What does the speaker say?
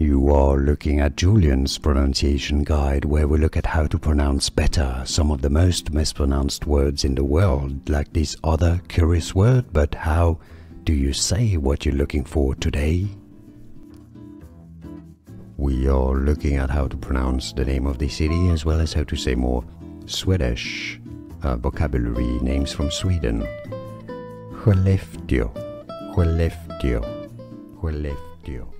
You are looking at Julien's pronunciation guide where we look at how to pronounce better some of the most mispronounced words in the world, like this other curious word, but how do you say what you're looking for today? We are looking at how to pronounce the name of the city as well as how to say more Swedish uh, vocabulary names from Sweden. Skellefteå, Skellefteå, Skellefteå.